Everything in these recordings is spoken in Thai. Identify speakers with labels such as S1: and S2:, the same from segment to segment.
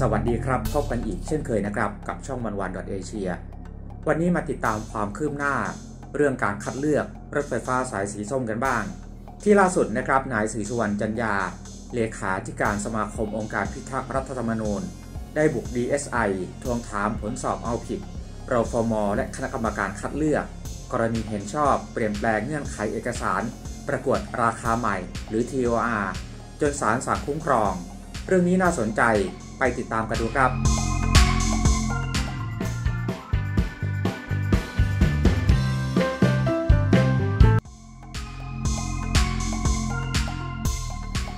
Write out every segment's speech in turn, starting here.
S1: สวัสดีครับ พบกันอีกเช่นเคยนะครับ กับช่องวันวันดอทเอเชียวันนี้มาติดตามความคืบหน้า เรื่องการคัดเลือกรถไฟฟ้าสายสีส้มกันบ้าง ที่ล่าสุดนะครับนายศรีสุวรรณจันยา เลขาธิการสมาคมองค์การพิทักษ์รัฐธรรมนูญ ได้บุก DSI ทวงถามผลสอบเอาผิดรฟมและคณะกรรมการคัดเลือก กรณีเห็นชอบเปลี่ยนแปลงเงื่อนไขเอกสาร ประกวดราคาใหม่ หรือ TOR จนศาลสั่งคุ้มครอง เรื่องนี้น่าสนใจไปติดตามกันดูครับ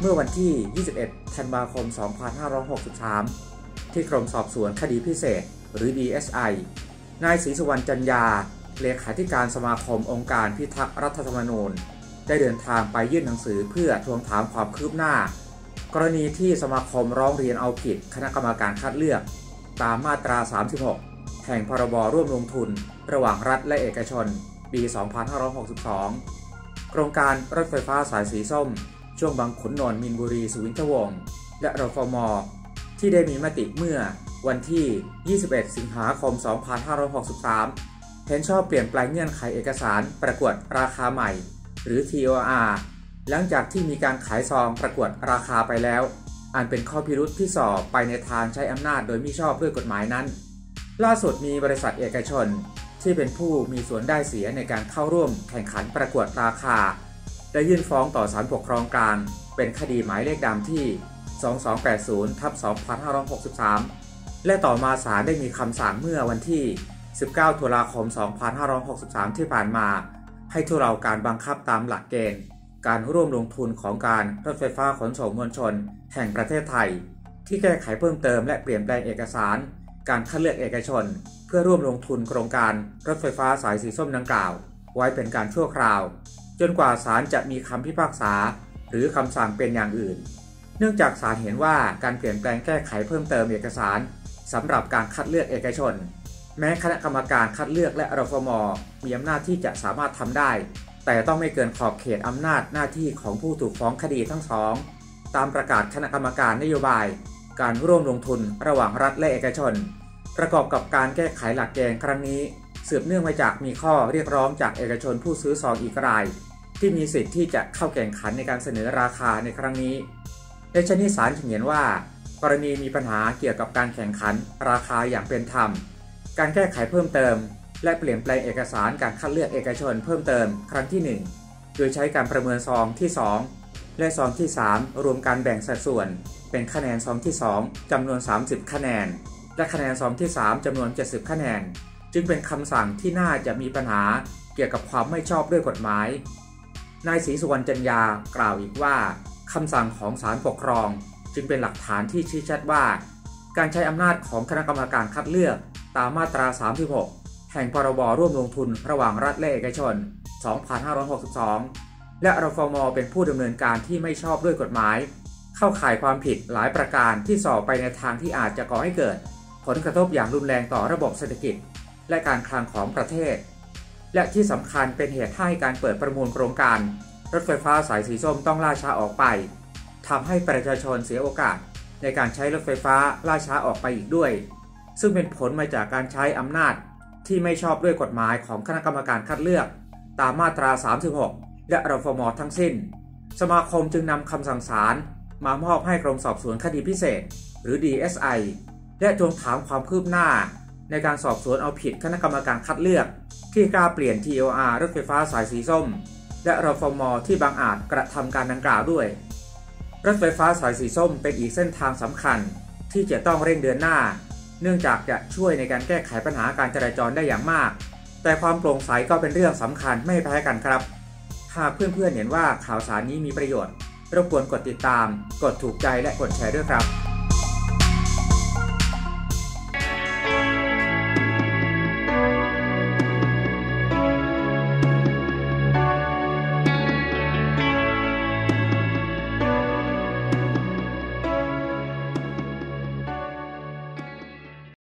S1: เมื่อวันที่ 21 ธันวาคม 2563 ที่กรมสอบสวนคดีพิเศษ หรือ DSI นายศรีสุวรรณจันยา เลขาธิการสมาคมองค์การพิทักษ์รัฐธรรมนูญ ได้เดินทางไปยื่นหนังสือเพื่อทวงถามความคืบหน้า กรณีที่สมาคมร้องเรียนเอาผิดคณะกรรมการคัดเลือก ตามมาตรา 36 แห่งพรบร่วมลงทุน ระหว่างรัฐและเอกชน ปี 2562 โครงการรถไฟฟ้าสายสีส้ม ช่วงบางขุนนนท์มินบุรีสุวินทวงศ์และรฟม ที่ได้มีมติเมื่อวันที่ 21 สิงหาคม 2563 เห็นชอบเปลี่ยนแปลงเงื่อนไขเอกสารประกวดราคาใหม่ หรือ TOR หลังจากที่มีการขายซองประกวดราคาไปแล้ว อันเป็นข้อพิรุษที่สอบไปในทางใช้อำนาจโดยมิชอบด้วยกฎหมายนั้น ล่าสุดมีบริษัทเอกชนที่เป็นผู้มีส่วนได้เสียในการเข้าร่วมแข่งขันประกวดราคา ได้ยื่นฟ้องต่อศาลปกครองกลาง เป็นคดีหมายเลขดำที่ 2280ทับ2563 และต่อมาศาลได้มีคำสั่งเมื่อวันที่ 19 ตุลาคม 2563 ที่ผ่านมา ให้ทุเราการบังคับตามหลักเกณฑ์ การร่วมลงทุนของการรถไฟฟ้าขนส่งมวลชน แห่งประเทศไทย ที่แก้ไขเพิ่มเติมและเปลี่ยนแปลงเอกสาร การคัดเลือกเอกชน เพื่อร่วมลงทุนโครงการรถไฟฟ้าสายสีส้มดังกล่าว ไว้เป็นการชั่วคราว จนกว่าศาลจะมีคำพิพากษา หรือคำสั่งเป็นอย่างอื่น เนื่องจากศาลเห็นว่าการเปลี่ยนแปลงแก้ไขเพิ่มเติมเอกสารสำหรับการคัดเลือกเอกชน แม้คณะกรรมการคัดเลือกและรฟมมีอำนาจที่จะสามารถทำได้ แต่ต้องไม่เกินขอบเขตอำนาจหน้าที่ของผู้ถูกฟ้องคดีทั้งสอง ตามประกาศคณะกรรมการนโยบาย การร่วมลงทุนระหว่างรัฐและเอกชน ประกอบกับการแก้ไขหลักเกณฑ์ครั้งนี้ สืบเนื่องมาจากมีข้อเรียกร้องจากเอกชนผู้ซื้อซองอีกราย ที่มีสิทธิ์ที่จะเข้าแข่งขันในการเสนอราคาในครั้งนี้ในชนิสารเห็นว่า กรณีมีปัญหาเกี่ยวกับการแข่งขันราคาอย่างเป็นธรรม การแก้ไขเพิ่มเติม และเปลี่ยนแปลงเอกสารการคัดเลือกเอกชนเพิ่มเติมครั้งที่ 1 โดยใช้การประเมินซองที่ 2 และซองที่ 3 รวมการแบ่งสัดส่วน เป็นคะแนนซองที่ 2จำนวน 30 คะแนน และคะแนนซองที่ 3จำนวน 70 คะแนน จึงเป็นคำสั่งที่น่าจะมีปัญหาเกี่ยวกับความไม่ชอบด้วยกฎหมาย นายศรีสุวรรณจันยากล่าวอีกว่าคำสั่งของศาลปกครอง จึงเป็นหลักฐานที่ชี้ชัดว่า การใช้อำนาจของคณะกรรมการคัดเลือกตามมาตรา 36 แห่งพรบร่วมลงทุนระหว่างรัฐและเอกชน 2562 และรฟมเป็นผู้ดำเนินการที่ไม่ชอบด้วยกฎหมาย เข้าข่ายความผิดหลายประการที่สอบไปในทางที่อาจจะก่อให้เกิด ผลกระทบอย่างรุนแรงต่อระบบเศรษฐกิจ และการคลังของประเทศ และที่สำคัญเป็นเหตุให้การเปิดประมูลโครงการ รถไฟฟ้าสายสีส้มต้องล่าช้าออกไปทำให้ประชาชนเสียโอกาส ในการใช้รถไฟฟ้าล่าช้าออกไปอีกด้วย ซึ่งเป็นผลมาจากการใช้อำนาจ ที่ไม่ชอบด้วยกฎหมายของคณะกรรมการคัดเลือก ตามมาตรา 36 และรฟมทั้งสิ้น สมาคมจึงนำคำสั่งศาลมามอบให้กรมสอบสวนคดีพิเศษ หรือ DSI และทวงถามความคืบหน้า ในการสอบสวนเอาผิดคณะกรรมการคัดเลือก ที่กล้าเปลี่ยน TOR รถไฟฟ้าสายสีส้ม และรฟมที่บางอาจกระทำการดังกล่าวด้วย รถไฟฟ้าสายสีส้มเป็นอีกเส้นทางสำคัญ ที่จะต้องเร่งเดินหน้า เนื่องจากจะช่วยในการแก้ไขปัญหาการจราจรได้อย่างมาก แต่ความโปร่งใสก็เป็นเรื่องสำคัญไม่แพ้กันครับ หากเพื่อนๆเห็นว่าข่าวสารนี้มีประโยชน์รบกวนกดติดตาม กดถูกใจและกดแชร์ด้วยครับ